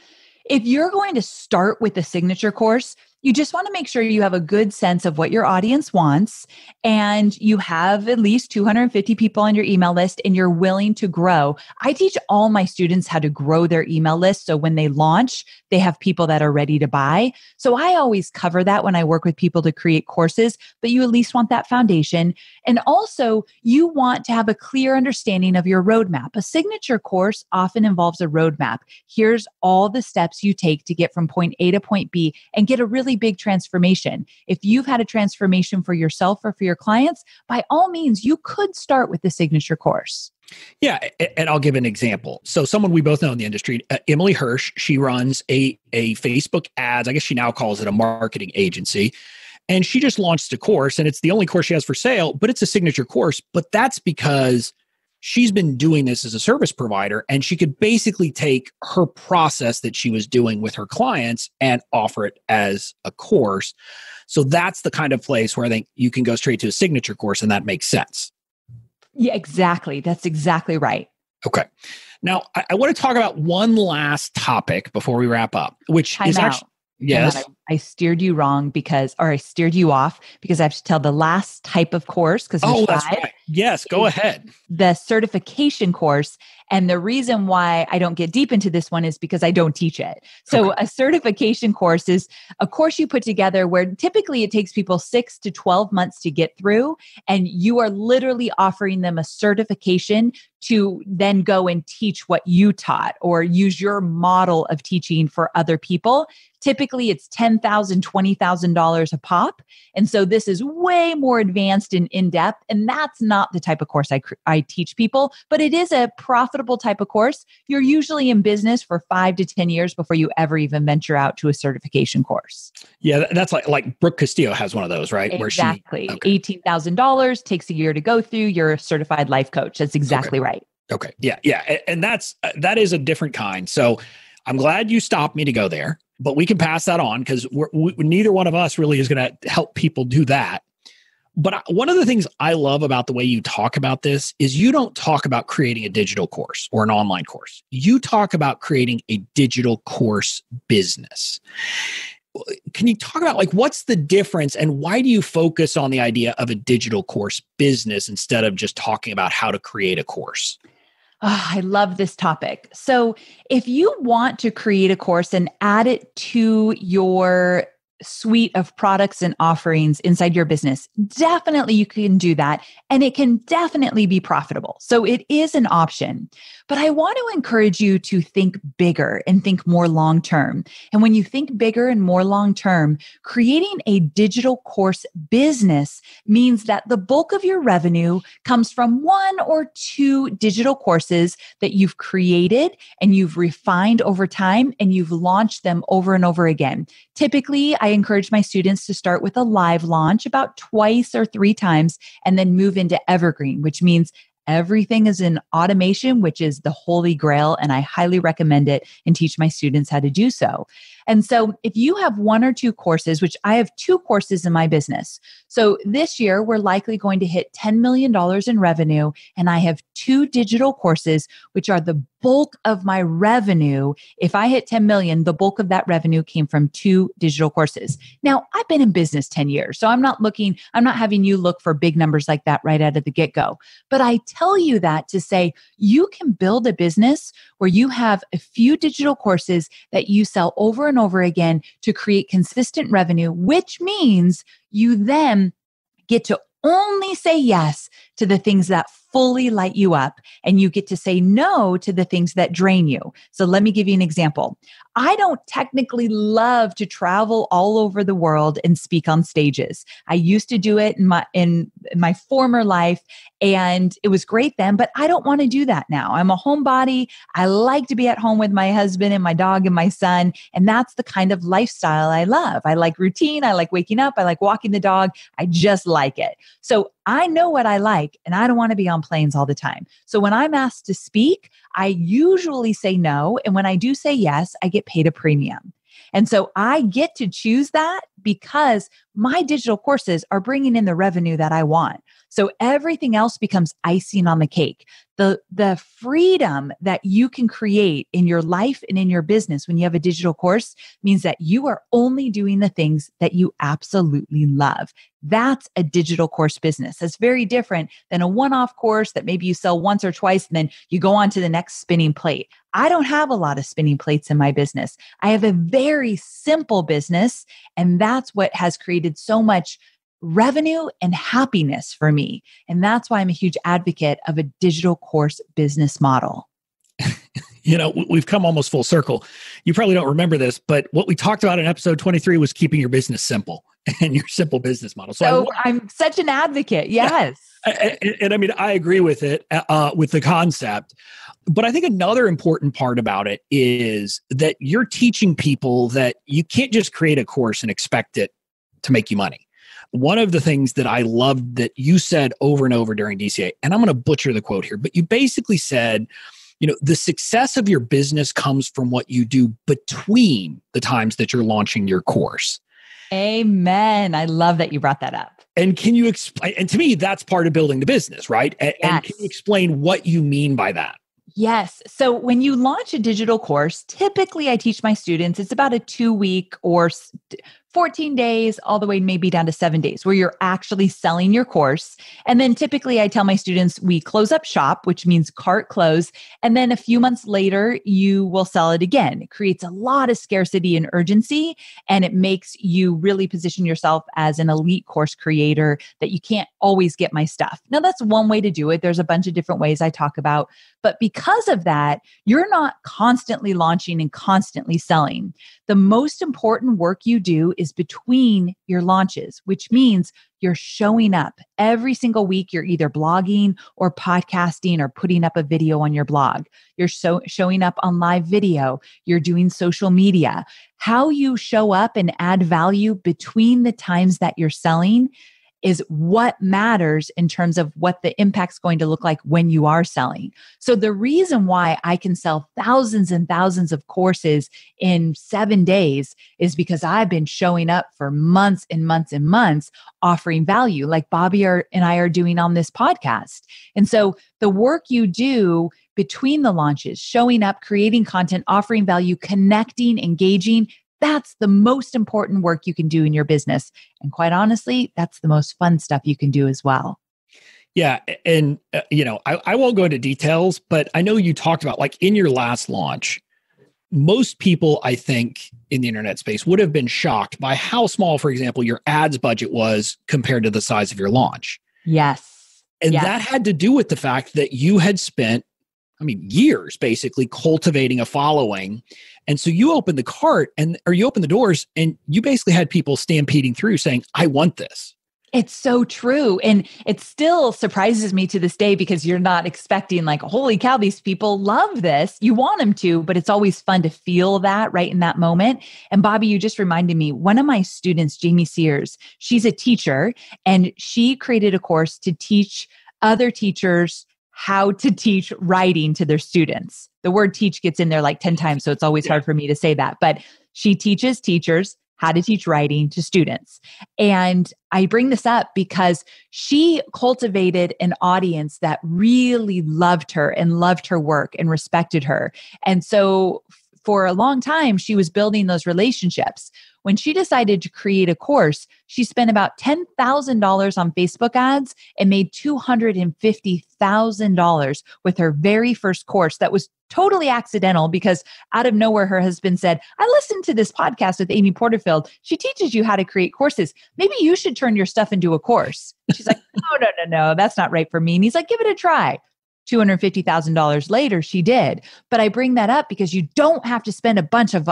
If you're going to start with a signature course, you just want to make sure you have a good sense of what your audience wants and you have at least 250 people on your email list and you're willing to grow. I teach all my students how to grow their email list. So when they launch, they have people that are ready to buy. So I always cover that when I work with people to create courses, but you at least want that foundation. And also, you want to have a clear understanding of your roadmap. A signature course often involves a roadmap. Here's all the steps you take to get from point A to point B and get a really big transformation. If you've had a transformation for yourself or for your clients, by all means, you could start with the signature course. Yeah, and I'll give an example. So, someone we both know in the industry, uh, Emily Hirsch, she runs a a Facebook ads. I guess she now calls it a marketing agency, and she just launched a course, and it's the only course she has for sale, but it's a signature course. But that's because she's been doing this as a service provider, and she could basically take her process that she was doing with her clients and offer it as a course. So that's the kind of place where I think you can go straight to a signature course, and that makes sense. Yeah, exactly. That's exactly right. Okay. Now, I, I, want to talk about one last topic before we wrap up, which Time is out. actually yes. I, I, steered you wrong because, or I steered you off because I have to tell the last type of course. Because oh, that's right. Yes, go ahead. The certification course, and the reason why I don't get deep into this one is because I don't teach it. So, okay. a certification course is a course you put together where typically it takes people six to 12 months to get through, and you are literally offering them a certification to then go and teach what you taught or use your model of teaching for other people. Typically, it's $10,000, $20,000 a pop. And so, this is way more advanced and in depth. And that's not the type of course I, I teach people, but it is a profitable type of course, you're usually in business for five to 10 years before you ever even venture out to a certification course. Yeah, that's like like Brooke Castillo has one of those, right? Exactly. Where she, okay. $18,000 takes a year to go through. You're a certified life coach. That's exactly okay. right. Okay. Yeah. Yeah. And that's, uh, that is a different kind. So I'm glad you stopped me to go there, but we can pass that on because we, neither one of us really is going to help people do that. But one of the things I love about the way you talk about this is you don't talk about creating a digital course or an online course. You talk about creating a digital course business. Can you talk about like what's the difference and why do you focus on the idea of a digital course business instead of just talking about how to create a course? Oh, I love this topic. So, if you want to create a course and add it to your suite of products and offerings inside your business, definitely you can do that. And it can definitely be profitable. So it is an option. But I want to encourage you to think bigger and think more long term. And when you think bigger and more long term, creating a digital course business means that the bulk of your revenue comes from one or two digital courses that you've created and you've refined over time and you've launched them over and over again. Typically, I encourage my students to start with a live launch about twice or three times and then move into evergreen, which means Everything is in automation, which is the holy grail, and I highly recommend it and teach my students how to do so. And so, if you have one or two courses, which I have two courses in my business, so this year we're likely going to hit $10 million in revenue, and I have two digital courses, which are the bulk of my revenue. If I hit 10 million, the bulk of that revenue came from two digital courses. Now, I've been in business 10 years, so I'm not looking, I'm not having you look for big numbers like that right out of the get go. But I tell you that to say you can build a business where you have a few digital courses that you sell over and and over again to create consistent revenue, which means you then get to only say yes to the things that fully light you up and you get to say no to the things that drain you. So let me give you an example. I don't technically love to travel all over the world and speak on stages. I used to do it in my in my former life and it was great then, but I don't want to do that now. I'm a homebody. I like to be at home with my husband and my dog and my son, and that's the kind of lifestyle I love. I like routine, I like waking up, I like walking the dog. I just like it. So I know what I like and I don't want to be on planes all the time. So when I'm asked to speak, I usually say no. And when I do say yes, I get paid a premium. And so I get to choose that because my digital courses are bringing in the revenue that I want. So everything else becomes icing on the cake. The, the freedom that you can create in your life and in your business when you have a digital course means that you are only doing the things that you absolutely love. That's a digital course business. That's very different than a one off course that maybe you sell once or twice and then you go on to the next spinning plate. I don't have a lot of spinning plates in my business. I have a very simple business, and that's what has created so much revenue and happiness for me. And that's why I'm a huge advocate of a digital course business model. [laughs] you know, we've come almost full circle. You probably don't remember this, but what we talked about in episode 23 was keeping your business simple [laughs] and your simple business model. So, so I, am such an advocate. Yes. And, and, and, I mean, I agree with it, uh, with the concept. But I think another important part about it is that you're teaching people that you can't just create a course and expect it to make you money. One of the things that I loved that you said over and over during DCA, and I'm going to butcher the quote here, but you basically said, you know, the success of your business comes from what you do between the times that you're launching your course. Amen. I love that you brought that up. And can you explain? And to me, that's part of building the business, right? And, yes. and can you explain what you mean by that? Yes. So when you launch a digital course, typically I teach my students it's about a two week or 14 days, all the way maybe down to seven days, where you're actually selling your course. And then typically I tell my students we close up shop, which means cart close. And then a few months later, you will sell it again. It creates a lot of scarcity and urgency, and it makes you really position yourself as an elite course creator that you can't always get my stuff. Now, that's one way to do it. There's a bunch of different ways I talk about. But because of that, you're not constantly launching and constantly selling. The most important work you do is between your launches, which means you're showing up every single week. You're either blogging or podcasting or putting up a video on your blog. You're so, showing up on live video. You're doing social media. How you show up and add value between the times that you're selling is what matters in terms of what the impact's going to look like when you are selling. So the reason why I can sell thousands and thousands of courses in 7 days is because I've been showing up for months and months and months offering value like Bobby are, and I are doing on this podcast. And so the work you do between the launches, showing up, creating content, offering value, connecting, engaging, that's the most important work you can do in your business. And quite honestly, that's the most fun stuff you can do as well. Yeah. And, uh, you know, I, I won't go into details, but I know you talked about like in your last launch, most people, I think, in the internet space would have been shocked by how small, for example, your ads budget was compared to the size of your launch. Yes. And yes. that had to do with the fact that you had spent, I mean, years basically cultivating a following and so you open the cart and or you open the doors and you basically had people stampeding through saying, I want this. It's so true. And it still surprises me to this day because you're not expecting, like, holy cow, these people love this. You want them to, but it's always fun to feel that right in that moment. And Bobby, you just reminded me one of my students, Jamie Sears, she's a teacher and she created a course to teach other teachers how to teach writing to their students. The word teach gets in there like 10 times, so it's always yeah. hard for me to say that. But she teaches teachers how to teach writing to students. And I bring this up because she cultivated an audience that really loved her and loved her work and respected her. And so for a long time, she was building those relationships. When she decided to create a course, she spent about $10,000 on Facebook ads and made $250,000 with her very first course that was totally accidental because out of nowhere her husband said, I listened to this podcast with Amy Porterfield. She teaches you how to create courses. Maybe you should turn your stuff into a course. She's like, [laughs] no, no, no, no, that's not right for me. And he's like, give it a try. $250,000 later, she did. But I bring that up because you don't have to spend a bunch of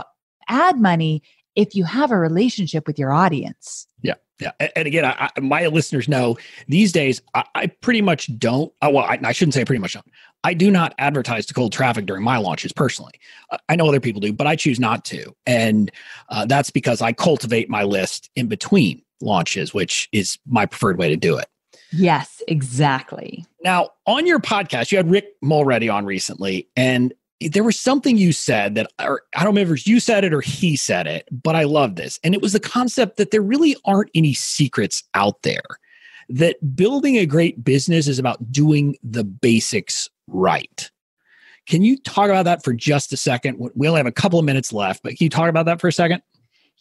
ad money if you have a relationship with your audience. Yeah. Yeah. And again, I, I, my listeners know these days, I, I pretty much don't. Uh, well, I, shouldn't say pretty much don't. I do not advertise to cold traffic during my launches personally. Uh, I know other people do, but I choose not to. And uh, that's because I cultivate my list in between launches, which is my preferred way to do it. Yes, exactly. Now, on your podcast, you had Rick Mulready on recently, and there was something you said that, or I don't remember if you said it or he said it, but I love this. And it was the concept that there really aren't any secrets out there, that building a great business is about doing the basics right. Can you talk about that for just a second? We only have a couple of minutes left, but can you talk about that for a second?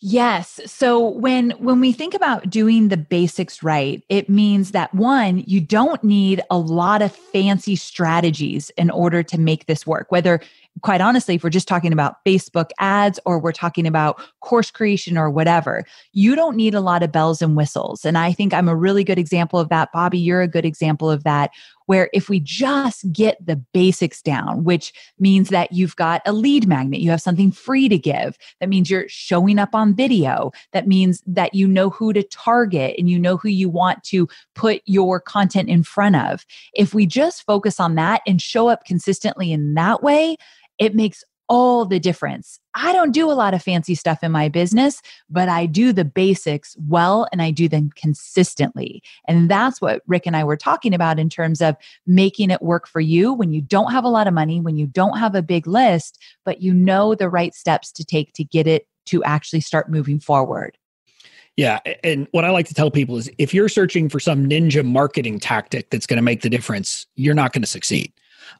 Yes. So when when we think about doing the basics right, it means that one, you don't need a lot of fancy strategies in order to make this work. Whether quite honestly, if we're just talking about Facebook ads or we're talking about course creation or whatever, you don't need a lot of bells and whistles. And I think I'm a really good example of that. Bobby, you're a good example of that, where if we just get the basics down, which means that you've got a lead magnet, you have something free to give, that means you're showing up on video, that means that you know who to target and you know who you want to put your content in front of. If we just focus on that and show up consistently in that way, it makes all the difference. I don't do a lot of fancy stuff in my business, but I do the basics well and I do them consistently. And that's what Rick and I were talking about in terms of making it work for you when you don't have a lot of money, when you don't have a big list, but you know the right steps to take to get it to actually start moving forward. Yeah. And what I like to tell people is if you're searching for some ninja marketing tactic that's going to make the difference, you're not going to succeed.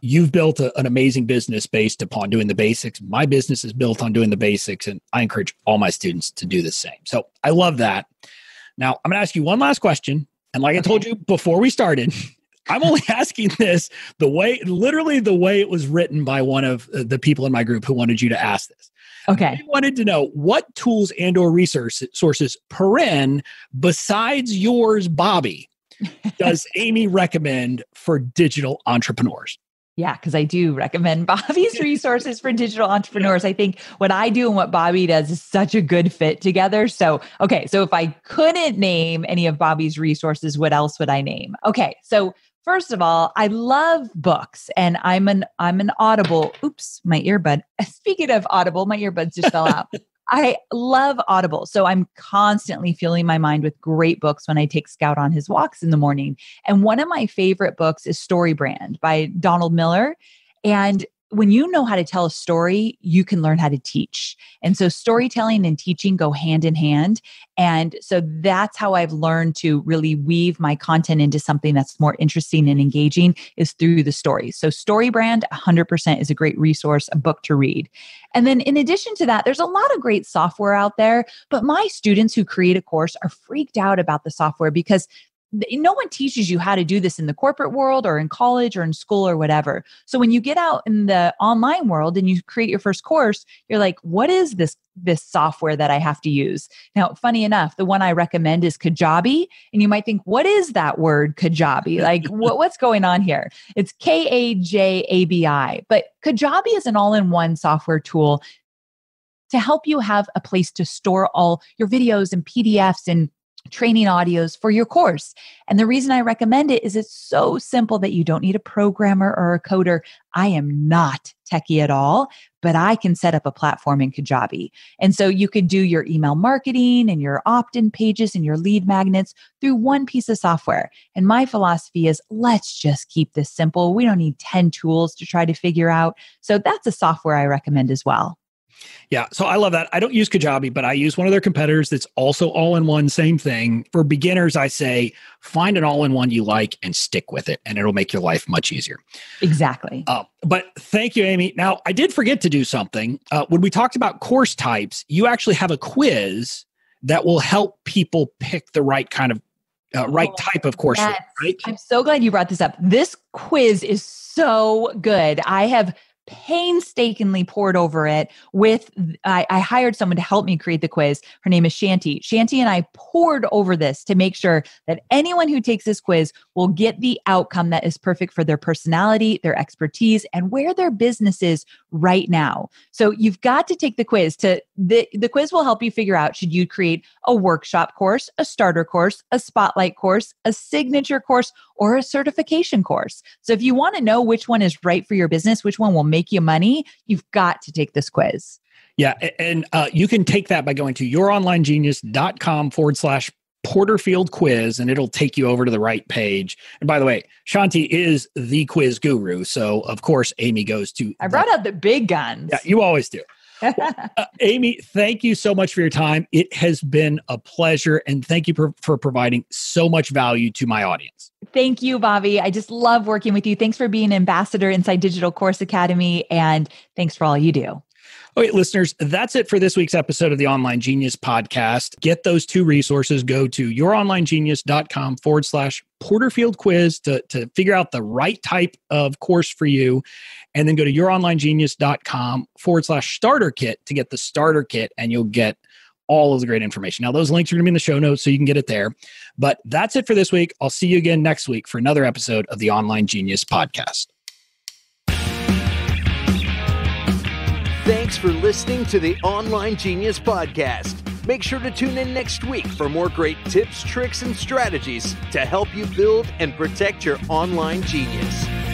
You've built a, an amazing business based upon doing the basics. My business is built on doing the basics, and I encourage all my students to do the same. So I love that. Now, I'm going to ask you one last question. And like I told you before we started, [laughs] I'm only [laughs] asking this the way, literally the way it was written by one of uh, the people in my group who wanted you to ask this. Okay. I wanted to know what tools and or resource sources per besides yours, Bobby, [laughs] does Amy recommend for digital entrepreneurs? Yeah, because I do recommend [laughs] Bobby's resources for digital entrepreneurs. I think what I do and what Bobby does is such a good fit together. So, okay, so if I couldn't name any of Bobby's resources, what else would I name? Okay, so first of all, I love books and I'm an I'm an Audible. Oops, my earbud. [laughs] Speaking of Audible, my earbuds just fell out. [laughs] I love Audible. So I'm constantly filling my mind with great books when I take Scout on his walks in the morning. And one of my favorite books is Story Brand by Donald Miller. And when you know how to tell a story, you can learn how to teach. And so storytelling and teaching go hand in hand. And so that's how I've learned to really weave my content into something that's more interesting and engaging is through the stories. So Story Brand 100% is a great resource, a book to read. And then in addition to that, there's a lot of great software out there, but my students who create a course are freaked out about the software because no one teaches you how to do this in the corporate world or in college or in school or whatever. So when you get out in the online world and you create your first course, you're like, what is this this software that I have to use? Now, funny enough, the one I recommend is Kajabi, and you might think, what is that word Kajabi? [laughs] Like what, what's going on here? It's K A J A B I. But Kajabi is an all-in-one software tool to help you have a place to store all your videos and PDFs and training audios for your course. And the reason I recommend it is it's so simple that you don't need a programmer or a coder. I am not techie at all, but I can set up a platform in Kajabi. And so you could do your email marketing and your opt in pages and your lead magnets through one piece of software. And my philosophy is let's just keep this simple. We don't need 10 tools to try to figure out. So that's a software I recommend as well. Yeah, so I love that. I don't use Kajabi, but I use one of their competitors that's also all in one, same thing. For beginners, I say find an all in one you like and stick with it, and it'll make your life much easier. Exactly. Uh, but thank you, Amy. Now, I did forget to do something. Uh, when we talked about course types, you actually have a quiz that will help people pick the right kind of uh, right oh, type of course. Yes. Right? I'm so glad you brought this up. This quiz is so good. I have painstakingly poured over it with I, I, hired someone to help me create the quiz. Her name is shanti. Shanti and i poured over this to make sure that anyone who takes this quiz will get the outcome that is perfect for their personality their expertise and where their business is right now. So you've got to take the quiz to the, the quiz will help you figure out should you create a workshop course a starter course a spotlight course a signature course or a certification course so if you want to know which one is right for your business which one will make you money, you've got to take this quiz. Yeah. And uh, you can take that by going to youronlinegenius.com forward slash Porterfield quiz, and it'll take you over to the right page. And by the way, Shanti is the quiz guru. So, of course, Amy goes to. I brought out the big guns. Yeah, you always do. [laughs] uh, Amy, thank you so much for your time. It has been a pleasure. And thank you for, for providing so much value to my audience. Thank you, Bobby. I just love working with you. Thanks for being an ambassador inside Digital Course Academy. And thanks for all you do. Okay, listeners, that's it for this week's episode of the Online Genius podcast. Get those two resources. Go to youronlinegenius.com forward slash Porterfield quiz to, to figure out the right type of course for you. And then go to youronlinegenius.com forward slash starter kit to get the starter kit, and you'll get all of the great information. Now, those links are going to be in the show notes, so you can get it there. But that's it for this week. I'll see you again next week for another episode of the Online Genius podcast. Thanks for listening to the Online Genius Podcast. Make sure to tune in next week for more great tips, tricks, and strategies to help you build and protect your online genius.